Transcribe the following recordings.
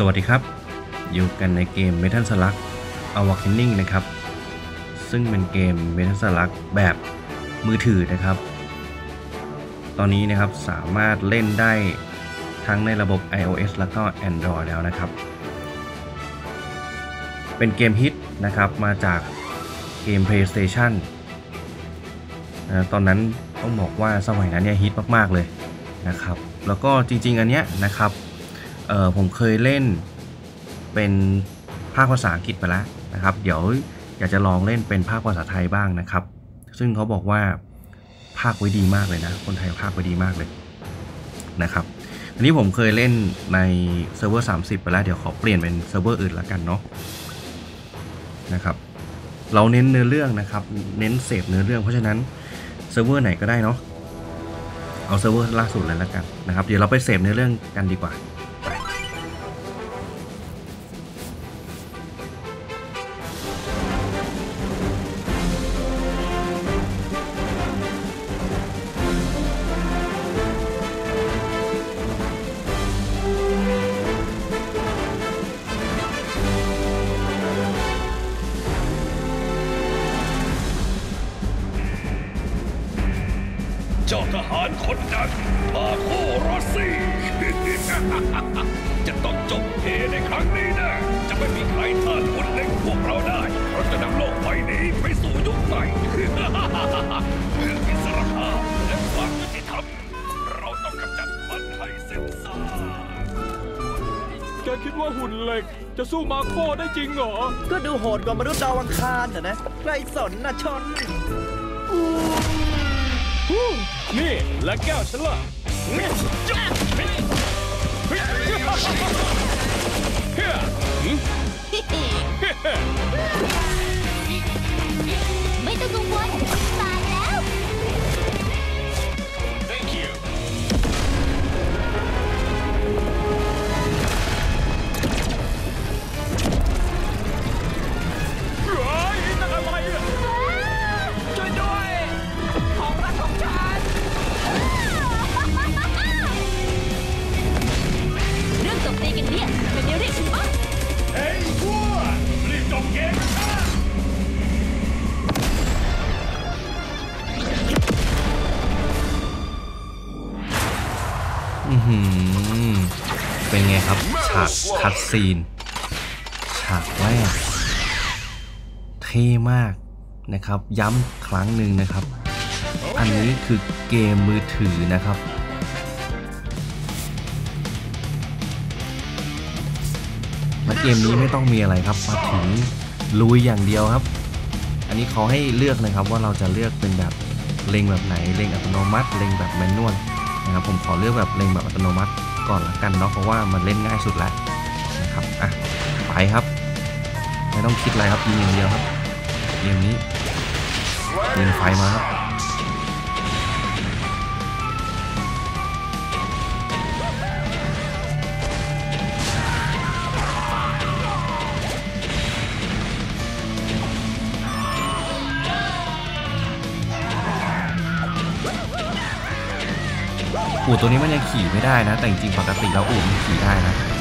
สวัสดีครับ อยู่กันในเกม Metal Slug Awakening นะครับ ซึ่งเป็นเกม Metal Slug แบบมือถือนะครับ ตอนนี้นะครับสามารถเล่นได้ทั้งในระบบ iOS แล้วก็ Android แล้วนะครับ เป็นเกมฮิตนะครับมาจากเกม PlayStation นะตอนนั้นต้องบอกว่าสมัยนั้นเนี่ยฮิตมาก ๆ เลยนะครับ แล้วก็จริง ๆ อันเนี้ยนะครับ เออผมเคยเล่นเป็นพากย์ภาษาอังกฤษไปแล้วนะครับ เดี๋ยวอยากจะลองเล่นเป็นพากย์ภาษาไทยบ้างนะครับ ซึ่งเขาบอกว่าพากย์ไว้ดีมากเลยนะ คนไทยพากย์ไว้ดีมากเลยนะครับ อันนี้ผมเคยเล่นในเซิร์ฟเวอร์30 ไปแล้ว เดี๋ยวขอเปลี่ยนเป็นเซิร์ฟเวอร์อื่นละกันเนาะนะครับ เราเน้นเนื้อเรื่องนะครับ เน้นเสพเนื้อเรื่อง เพราะฉะนั้นเซิร์ฟเวอร์ไหนก็ได้เนาะ เอาเซิร์ฟเวอร์ล่าสุดเลยละกันนะครับ เดี๋ยวเราไปเสพเนื้อเรื่องกันดีกว่า สู้มาโคได้จริงเหรอ ก็ดูโหดกว่ามนุษย์ดาวอังคารนะนะใครสนนะชน นี่และแก้วฉันล่ะนี่เฮ้ ซีน ฉากแรก เท่มากนะครับ ย้ำครั้งหนึ่งนะครับ อันนี้คือเกมมือถือนะครับและเกมนี้ไม่ต้องมีอะไรครับมาถึงลุยอย่างเดียวครับ อันนี้เขาให้เลือกนะครับว่าเราจะเลือกเป็นแบบเล็งแบบไหนเล็งอัตโนมัติเล็งแบบแมนนวลนะครับผมขอเลือกแบบเล็งแบบอัตโนมัติก่อนละกันเนาะเพราะว่ามันเล่นง่ายสุดแล้ว ไม่ต้องคิดอะไรครับยิงอย่างเดียวครับเกมนี้ยิงไฟมาครับอู่ตัวนี้มันยังขี่ไม่ได้นะ แต่จริงๆปกติแล้วอู่มันขี่ได้นะ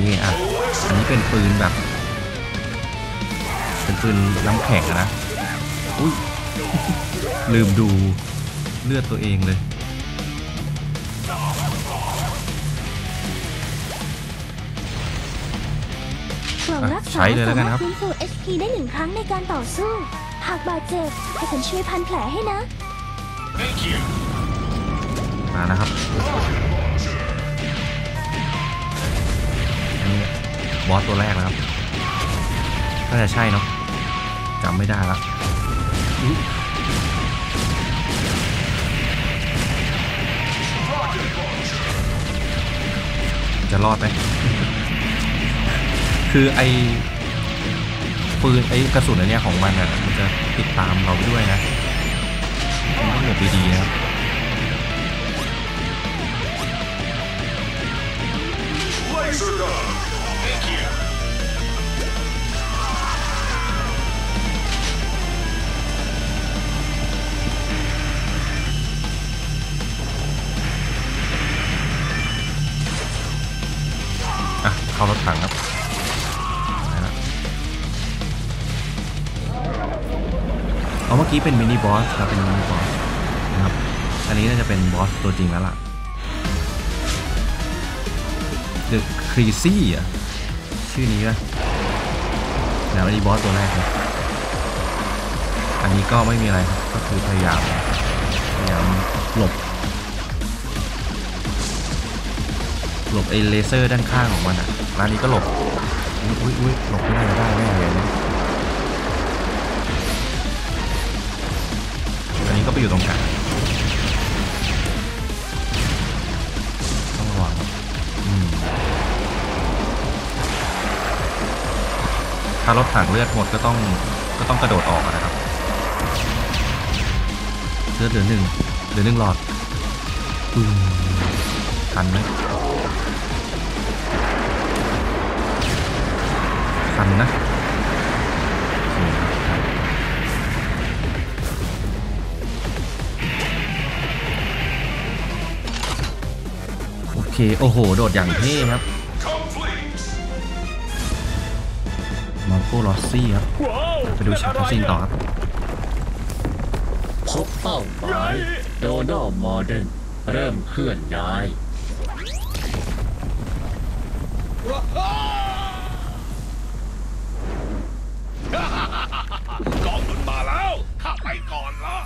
นี่อะ อันนี้เป็นปืนแบบ เป็นปืนน้ำแข็งอะนะ อุ้ย ลืมดูเลือดตัวเองเลย กล่องรักใช้ษาเลยแล้วกันครับสามารถฟื้นฟู SP ได้หนึ่งครั้งในการต่อสู้ หากบาดเจ็บให้ฉันช่วยพันแผลให้นะ Thank you มาแล้วครับ บอสตัวแรกนะครับน่าจะใช่เนาะจำไม่ได้ละจะรอดไหมคือไอปืนไอกระสุนอันเนี้ยของมันอะมันจะติดตามเราไปด้วยนะมันต้องหลบดีๆนะครับ อะ เขารถถังครับเอาเมื่อกี้เป็นมินิบอสครับเป็นมินิบอสนะครับ อันนี้น่าจะเป็นบอสตัวจริงแล้วล่ะ The Crazy อะ ชื่อนี้นะแล้วอันนี้บอสตัวแรกเลยอันนี้ก็ไม่มีอะไรครับก็คือพยายามพยายามหลบ หลบไอ้เลเซอร์ด้านข้างของมันอะร้านนี้ก็หลบอุ้ยอุ้ยอุ้ยหลบไม่ได้ได้แน่เลยนี่ยอันนี้ก็ไปอยู่ตรงกลาง ถ้ารถถังเลือดหมดก็ต้องก็ต้องกระโดดออกนะครับเลือดเหลือหนึ่งเหลือหนึ่งหลอดอืมทันไหมทันนะโอเคโอเค โอ้โห โดดอย่างเท่ครับ ก้ลอสซี่ครับว้าวไปดูฉากคัสซีนต่อครับ พบเป้าหมายโดนัลมอร์เดนเริ่มเคลื่อนย้าย กองทุนมาแล้ว ข้าไปก่อนละ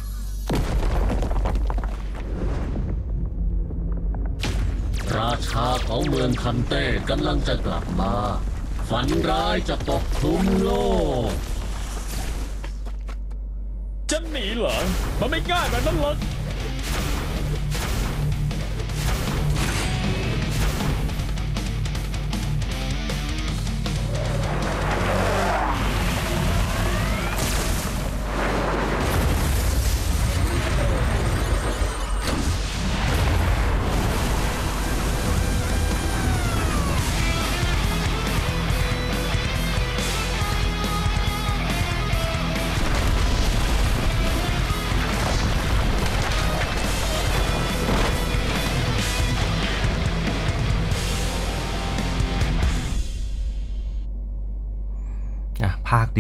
ราชาของเมืองคันเต้กำลังจะกลับมา ฝันร้ายจะปกคลุมโลก จะหนีเหรอ มันไม่ง่ายแบบนั้นหรอก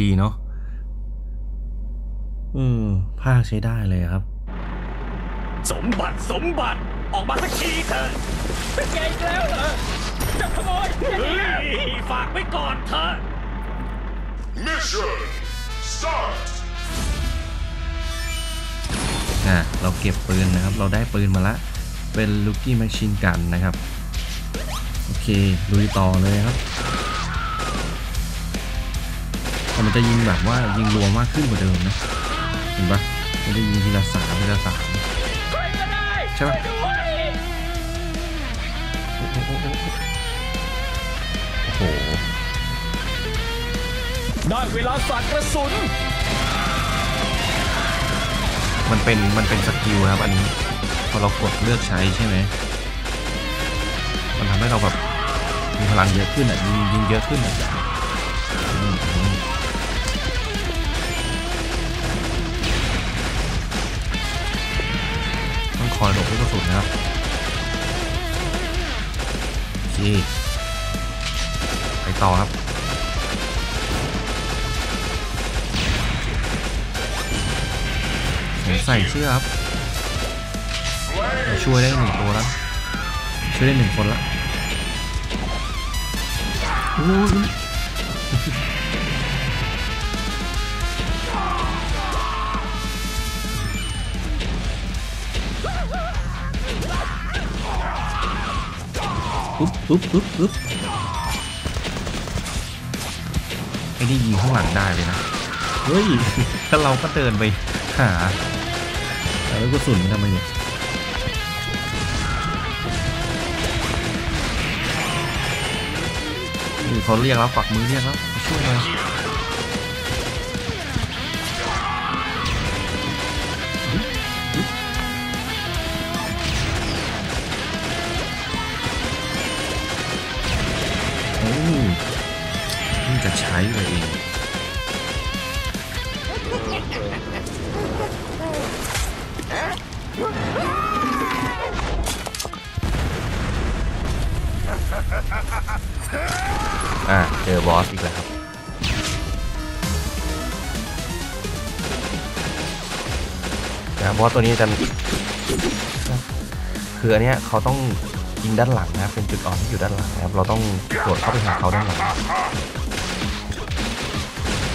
ดีเนาะอืมภาคใช้ได้เลยครับ สมบัติสมบัติออกมาสักทีเถอะเป็นไงอีกแล้วเหรอจะขโมยเฮ้ยฝากไว้ก่อนเถอะ Mission start อะเราเก็บปืนนะครับ เราได้ปืนมาละ เป็นลูกี้แมชชีนกันนะครับ โอเคลุยต่อเลยครับ แต่มันจะยิงแบบว่ายิงรัวมากขึ้นกว่าเดิมนะ เห็นปะมันจะยิงทีละสามทีละสามใครก็ได้ใช่ปะด้วยโอ้โหโอ้โห ได้เวลาสัตว์กระสุน มันเป็นมันเป็น skill ครับอันนี้ พอเรากดเลือกใช้ใช่ไหม มันทำให้เราแบบมีพลังเยอะขึ้นอะยิงยิงเยอะขึ้นอะ ระสุนนะครับโอเคไปต่อครับผมใส่เสื้อครับ ช่วยได้หนึ่งตัวแล้ว ช่วยได้หนึ่งคนละโอ้ ปุ๊บปุ๊บปุ๊บปุ๊บไอ้นี่ยิงข้างหลังได้เลยนะ เฮ้ยถ้าเราก็เดินไปหาแล้วก็สุนมันทำไมเนี่ยเขาเรียกแล้วฝักมือเรียกแล้วช่วยหน่อย จะใช้ไปเองอะเจอบอสอีกแล้วครับนะบอสตัวนี้จะคืออันเนี้ยเขาต้องยิงด้านหลังนะ เป็นจุดอ่อนที่อยู่ด้านหลังนะครับ เราต้องโดดเข้าไปหาเขาด้านหลัง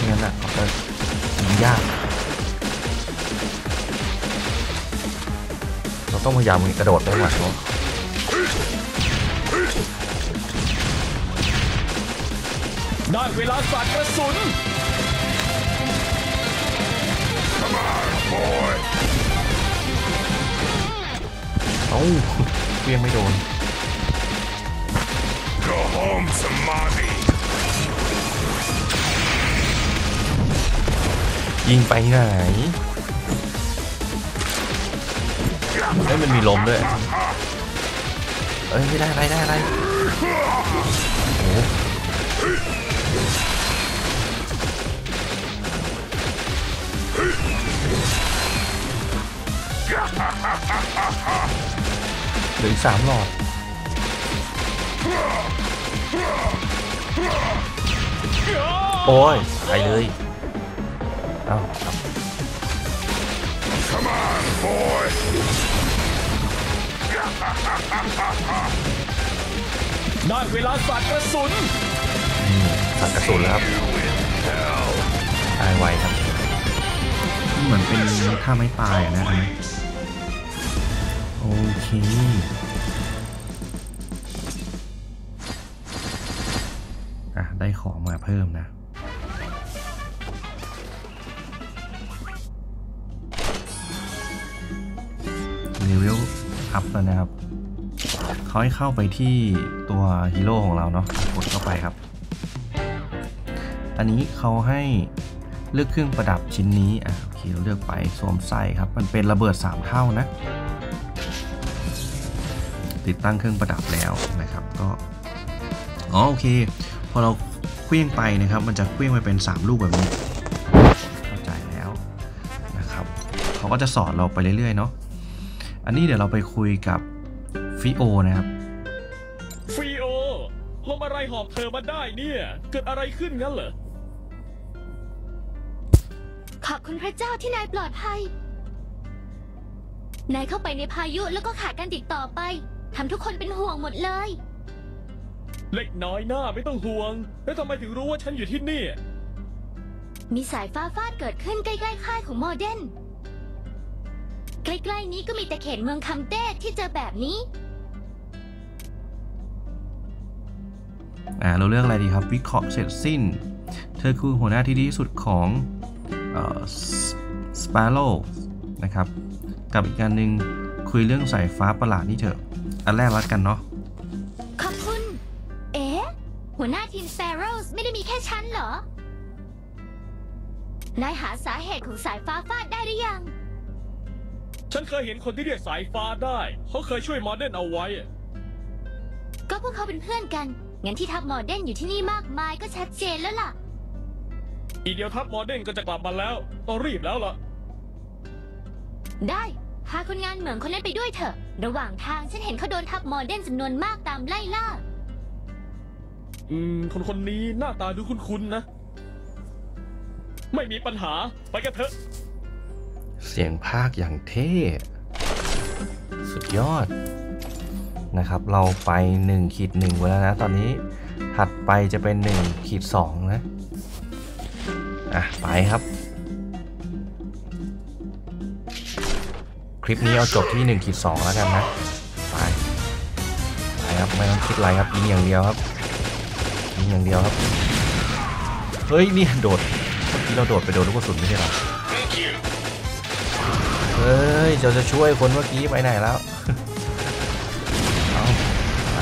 งั้นอะเขาจะยิงยาก เราต้องพยายามกระโดดไปหาเขาได้เวลาสาดกระสุนเอ้าเวียงไม่โดน Go home, Samadhi. ยิงไปไหนเอ้ยมันมีลมด้วยเอ้ยไม่ได้อะไรได้อะไรโอ้หเหลืออีกสามหลอดโอ้ยไปเลย อ้าครับ Come on, boy. ได้เวลาสาดกระสุนสัตว์กระสุนแล้วครับตายไวครับ เหมือนเป็นท่าไม้ตายอะนะอันนี้โอเคอะได้ของมาเพิ่มนะ อัพแล้วนะครับเขาให้เข้าไปที่ตัวฮีโร่ของเราเนาะกดเข้าไปครับ อันนี้เขาให้เลือกเครื่องประดับชิ้นนี้อะโอเคเราเลือกไปสวมใส่ครับ มันเป็นระเบิด 3 เท่านะ ติดตั้งเครื่องประดับแล้วนะครับก็อ๋อโอเค พอเราเคลื่องไปนะครับ มันจะเคลื่องไปเป็น 3 ลูกแบบนี้เข้าใจแล้วนะครับเขาก็จะสอนเราไปเรื่อยๆเนาะ อันนี้เดี๋ยวเราไปคุยกับฟิโอนะครับฟรีโอลมอะไรหอบเธอมาได้เนี่ย เกิดอะไรขึ้นงั้นเหรอ ขอบคุณพระเจ้าที่นายปลอดภัย นายเข้าไปในพายุแล้วก็ขาดการติดต่อไป ทำทุกคนเป็นห่วงหมดเลย เล็กน้อยหน้าไม่ต้องห่วง แล้วทำไมถึงรู้ว่าฉันอยู่ที่นี่ มีสายฟ้าฟาดเกิดขึ้นใกล้ๆค่ายของโมเดน ใกล้ๆนี้ก็มีแต่เขตเมืองคัมเต้ที่เจอแบบนี้ อ่าเราเลือกอะไรดีครับ วิเคราะห์เสร็จสิ้น เธอคือหัวหน้าที่ดีที่สุดของสปาโ o นะครับ กับอีกการหนึ่งคุยเรื่องสายฟ้าประหลาดนี่เถอะ อันแรกรัดกันเนาะขอบคุณ เอ๊ะหัวหน้าทีม Sparrows ไม่ได้มีแค่ฉันเหรอ นายหาสาเหตุของสายฟ้าฟาดได้หรือยัง ฉันเคยเห็นคนที่เรียกสายฟ้าได้ เขาเคยช่วยมอร์เดนเอาไว้ ก็พวกเขาเป็นเพื่อนกัน งั้นที่ทัพโมเดนอยู่ที่นี่มากมายก็ชัดเจนแล้วล่ะ อีกเดียวทัพมอร์เดนก็จะกลับมาแล้ว ต้องรีบแล้วล่ะ ได้ พาคนงานเหมืองคนนั้นไปด้วยเถอะ ระหว่างทางฉันเห็นเขาโดนทัพโมเดนจำนวนมากตามไล่ล่า อืม คนคนนี้หน้าตาดูคุ้นๆนะ ไม่มีปัญหา ไปกันเถอะ เสียงภาคอย่างเท่ สุดยอดนะครับ เราไป1ขีด1ไว้แล้วนะ ตอนนี้ถัดไปจะเป็น1ขีด2นะ อะ ไปครับ คลิปนี้เอาจบที่1ขีด2แล้วกันนะ ไป ไปครับ ไม่ต้องคิดอะไรครับยิงอย่างเดียวครับยิงอย่างเดียวครับ เฮ้ย นี่โดดเมื่อกี้เราโดดไปโดนลูกกระสุนไม่ใช่หรอ เฮ้ยเราจะช่วยคนเมื่อกี้ไปไหนแล้ว เอาไป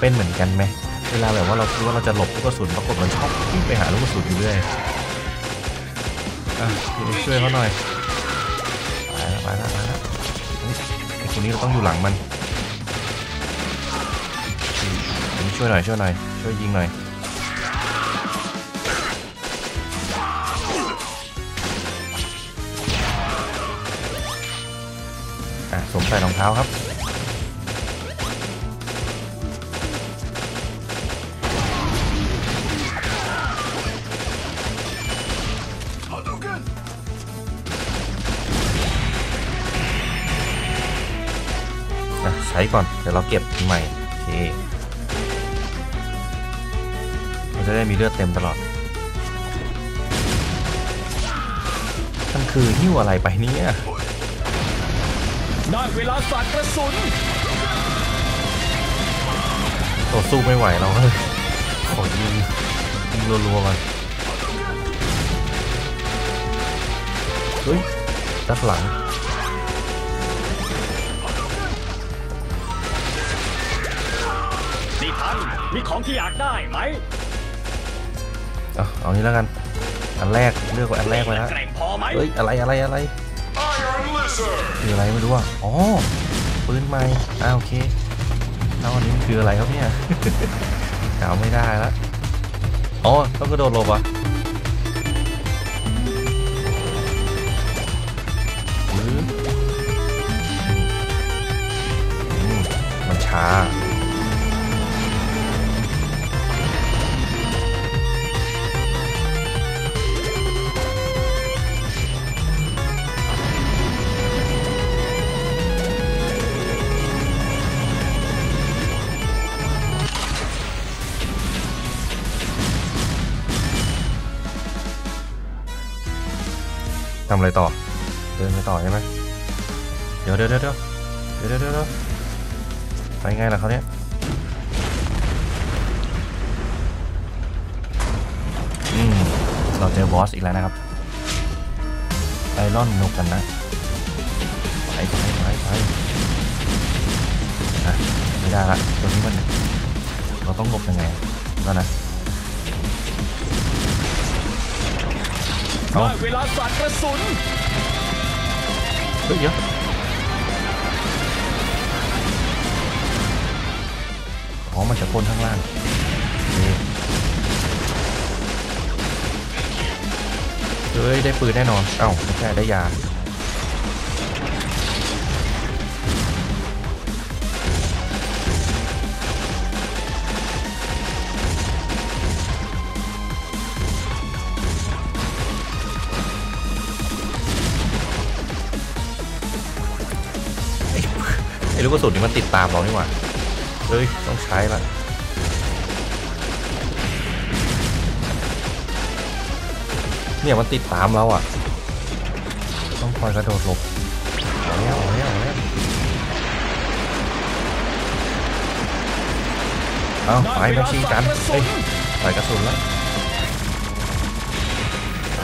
เป็นเหมือนกันไหมเวลาแบบว่าเราคิดว่าเราจะหลบลูกกระสุนปรากฏมันชอบวิ่งไปหาลูกกระสุนอยู่เรื่อยอะพี่เอ็กซ์ช่วยเขาหน่อยไปแล้วไปแล้วไปแล้วเฮ้ยไอ้คนนี้เราต้องอยู่หลังมันอันนี้ช่วยหน่อยช่วยหน่อยช่วยยิงหน่อย สวมใส่รองเท้าครับ ใช้ก่อน เดี๋ยวเราเก็บใหม่ โอเคมันจะได้มีเลือดเต็มตลอดมันคือหิ้วอะไรไปเนี่ย ได้เวลาสาดกระสุนโอ้สู้ไม่ไหวเราเฮ้ยขอยิงยิงรัวๆก่อนเฮ้ยด้านหลังนี่พันมีของที่อยากได้ไหมเอาเอานี้แล้วกัน อันแรกเลือกว่าอันแรกไว้แล้วแกร่งพอไหมเฮ้ยอะไรอะไรอะไร คืออะไรไม่รู้อะอ๋อปืนใหม่อ่าโอเคแล้วอันนี้มันคืออะไรครับเนี่ยกาวไม่ได้ละอ๋อต้องกระโดดหลบอะอืมมันช้า อะไรต่อ เดินไปต่อใช่ไหมเดี๋ยวเดี๋ยวเดี๋ยวเดี๋ยวเดี๋ยวเดี๋ยวไปไงล่ะเขาเนี่ยอืมเราเจอบอสอีกแล้วนะครับไอรอนนกกันนะไปไปไปไปอะไม่ได้ละตัวนี้มันเราต้องหลบยังไงแล้วนะ ได้เวลาสาดกระสุนเฮ้ยเดี๋ยวอ๋อมันจะพ่นข้างล่างโอเคเฮ้ยได้ปืนแน่นอน เอ้าไม่ใช่ได้ยา ลูกกระสุนนี่มันติดตามเรานี่หว่าเฮ้ยต้องใช้ละเนี่ยมันติดตามเราอะ ต้องคอยกระโดดหลบเอาแล้วเอาแล้วเอาแล้วเอาไปมชชีนกันเฮ้ยใส่กระสุนแล้วไป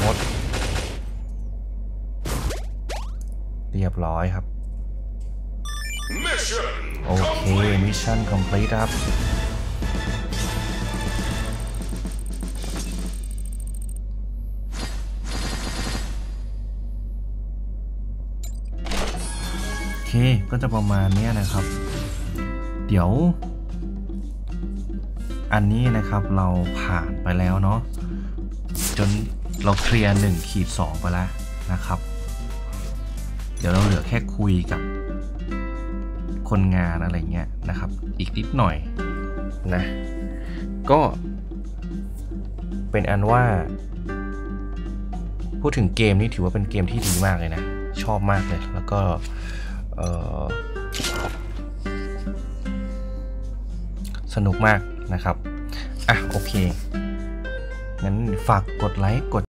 หมด เรียบร้อยครับ โอเค mission complete ครับ โอเค ก็จะประมาณเนี้ยนะครับ เดี๋ยว อันนี้นะครับเราผ่านไปแล้วเนาะ จนเราเคลียร์1ขีด2ไปแล้วนะครับ เดี๋ยวเราเหลือแค่คุยกับ คนงานอะไรเงี้ยนะครับ อีกนิดหน่อยนะก็เป็นอันว่า พูดถึงเกมนี้ถือว่าเป็นเกมที่ดีมากเลยนะ ชอบมากเลย แล้วก็สนุกมากนะครับ อะ โอเค งั้นฝากกดไลค์กด